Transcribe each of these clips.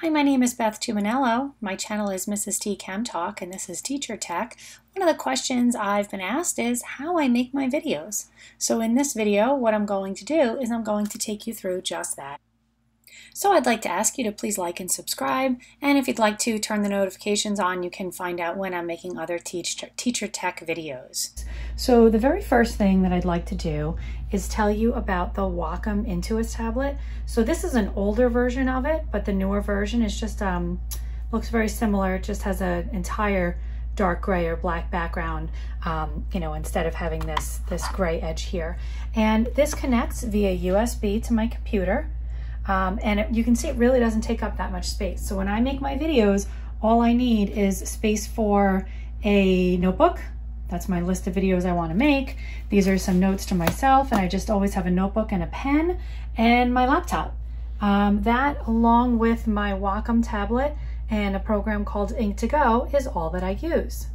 Hi, my name is Beth Tumminello. My channel is Mrs. T Chem Talk, and this is Teacher Tech. One of the questions I've been asked is how I make my videos. So in this video, what I'm going to do is I'm going to take you through just that. So I'd like to ask you to please like and subscribe, and if you'd like to turn the notifications on, you can find out when I'm making other teach teacher tech videos. So the very first thing that I'd like to do is tell you about the Wacom Intuos tablet. So this is an older version of it, but the newer version is just, um, looks very similar. It just has an entire dark gray or black background, um, you know, instead of having this, this gray edge here. And this connects via USB to my computer. Um, and it, you can see it really doesn't take up that much space. So when I make my videos, all I need is space for a notebook. That's my list of videos I want to make. These are some notes to myself, and I just always have a notebook and a pen and my laptop. Um, that, along with my Wacom tablet and a program called Ink2Go, is all that I use.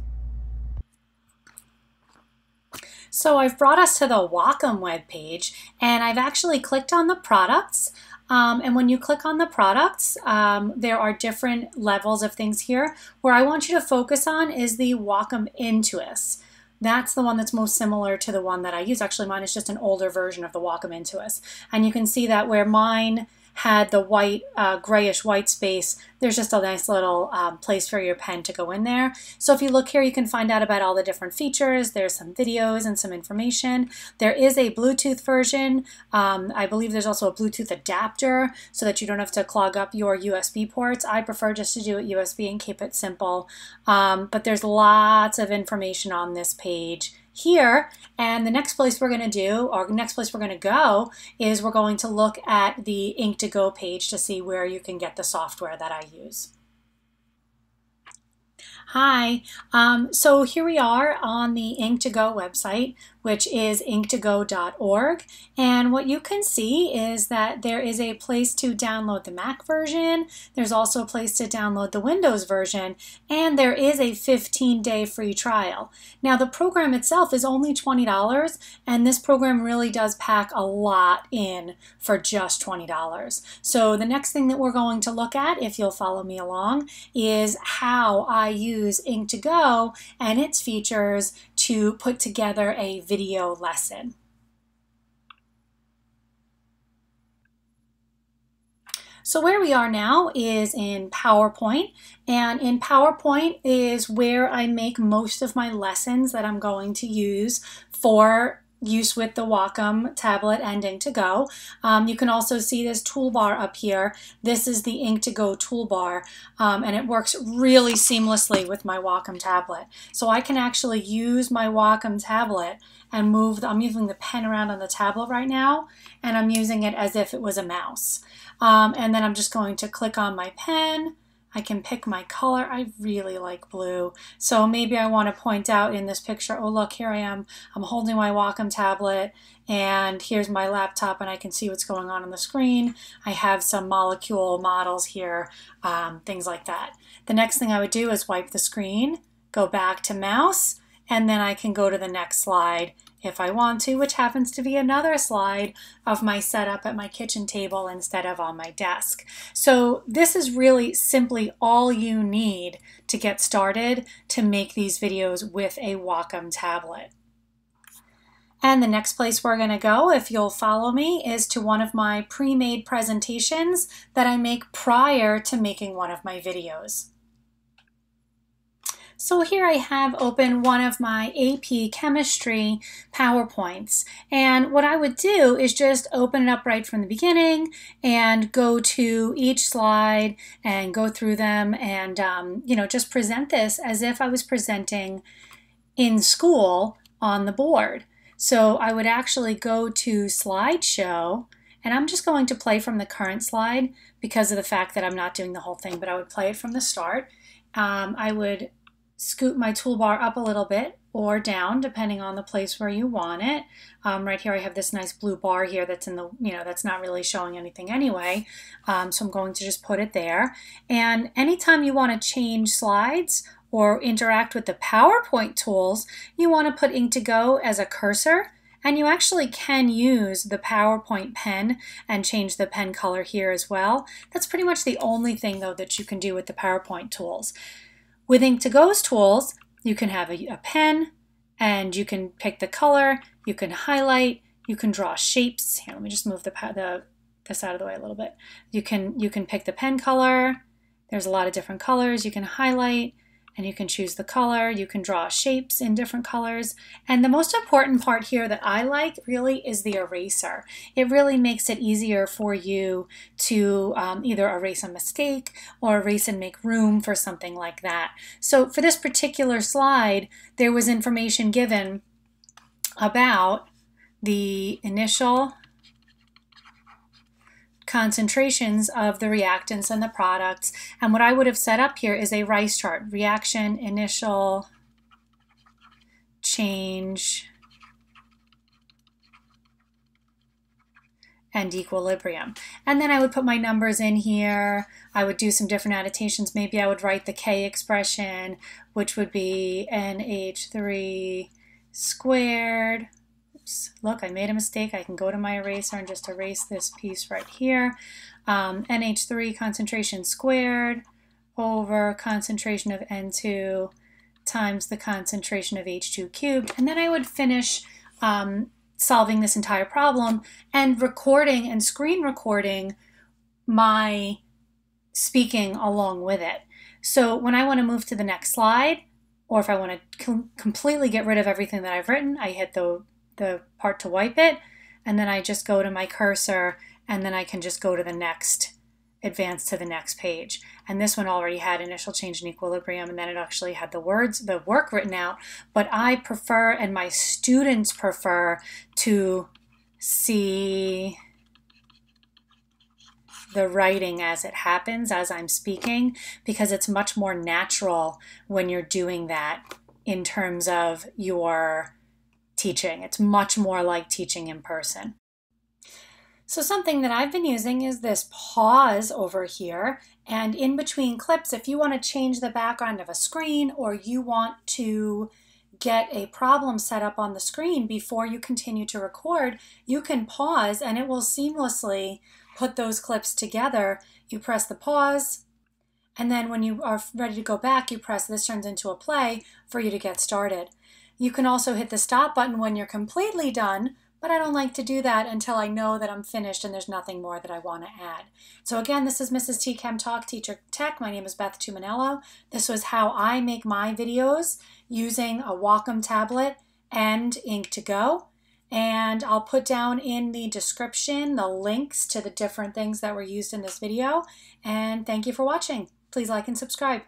So I've brought us to the Wacom webpage, and I've actually clicked on the products. Um, and when you click on the products, um, there are different levels of things here. Where I want you to focus on is the Wacom Intuos. That's the one that's most similar to the one that I use. Actually, mine is just an older version of the Wacom Intuos. And you can see that where mine had the white, uh, grayish white space, there's just a nice little um, place for your pen to go in there. So if you look here, you can find out about all the different features. There's some videos and some information. There is a Bluetooth version. Um, I believe there's also a Bluetooth adapter so that you don't have to clog up your USB ports. I prefer just to do it USB and keep it simple. Um, but there's lots of information on this page here. And the next place we're going to do, or next place we're going to go, is we're going to look at the Ink2Go page to see where you can get the software that I use. Hi, um, so here we are on the Ink2Go website which is ink2go.org. And what you can see is that there is a place to download the Mac version. There's also a place to download the Windows version. And there is a 15 day free trial. Now, the program itself is only $20, and this program really does pack a lot in for just $20. So, the next thing that we're going to look at, if you'll follow me along, is how I use Ink2Go and its features to put together a video lesson. So where we are now is in PowerPoint and in PowerPoint is where I make most of my lessons that I'm going to use for use with the Wacom tablet and Ink2Go. Um, you can also see this toolbar up here. This is the Ink2Go toolbar um, and it works really seamlessly with my Wacom tablet. So I can actually use my Wacom tablet and move, the, I'm moving the pen around on the tablet right now and I'm using it as if it was a mouse. Um, and then I'm just going to click on my pen I can pick my color. I really like blue. So maybe I want to point out in this picture, oh look, here I am. I'm holding my Wacom tablet and here's my laptop and I can see what's going on on the screen. I have some molecule models here, um, things like that. The next thing I would do is wipe the screen, go back to mouse, and then I can go to the next slide if I want to, which happens to be another slide of my setup at my kitchen table instead of on my desk. So this is really simply all you need to get started to make these videos with a Wacom tablet. And the next place we're going to go, if you'll follow me, is to one of my pre-made presentations that I make prior to making one of my videos. So here I have open one of my AP Chemistry PowerPoints. And what I would do is just open it up right from the beginning and go to each slide and go through them and, um, you know, just present this as if I was presenting in school on the board. So I would actually go to slideshow and I'm just going to play from the current slide because of the fact that I'm not doing the whole thing, but I would play it from the start. Um, I would scoot my toolbar up a little bit or down depending on the place where you want it. Um, right here I have this nice blue bar here that's in the, you know, that's not really showing anything anyway. Um, so I'm going to just put it there. And anytime you want to change slides or interact with the PowerPoint tools, you want to put Ink2Go as a cursor And you actually can use the PowerPoint pen and change the pen color here as well. That's pretty much the only thing though that you can do with the PowerPoint tools. With Ink2Go's tools, you can have a, a pen and you can pick the color, you can highlight, you can draw shapes. Here, let me just move the, the this out of the way a little bit. You can you can pick the pen color. There's a lot of different colors. You can highlight and you can choose the color. You can draw shapes in different colors. And the most important part here that I like really is the eraser. It really makes it easier for you to um, either erase a mistake or erase and make room for something like that. So for this particular slide, there was information given about the initial concentrations of the reactants and the products. And what I would have set up here is a rice chart, reaction, initial, change, and equilibrium. And then I would put my numbers in here. I would do some different annotations. Maybe I would write the K expression, which would be NH3 squared oops, look, I made a mistake. I can go to my eraser and just erase this piece right here. Um, NH3 concentration squared over concentration of N2 times the concentration of H2 cubed. And then I would finish um, solving this entire problem and recording and screen recording my speaking along with it. So when I want to move to the next slide, or if I want to com completely get rid of everything that I've written, I hit the the part to wipe it, and then I just go to my cursor, and then I can just go to the next, advance to the next page. And this one already had initial change in equilibrium, and then it actually had the words, the work written out, but I prefer, and my students prefer, to see the writing as it happens as I'm speaking because it's much more natural when you're doing that in terms of your teaching. It's much more like teaching in person. So something that I've been using is this pause over here. And in between clips, if you want to change the background of a screen or you want to get a problem set up on the screen before you continue to record, you can pause and it will seamlessly put those clips together. You press the pause, and then when you are ready to go back, you press this turns into a play for you to get started. You can also hit the stop button when you're completely done, but I don't like to do that until I know that I'm finished and there's nothing more that I want to add. So again, this is Mrs. T Chem Talk Teacher Tech. My name is Beth Tumminello. This was how I make my videos using a Wacom tablet and Ink2Go. And I'll put down in the description the links to the different things that were used in this video. And thank you for watching. Please like and subscribe.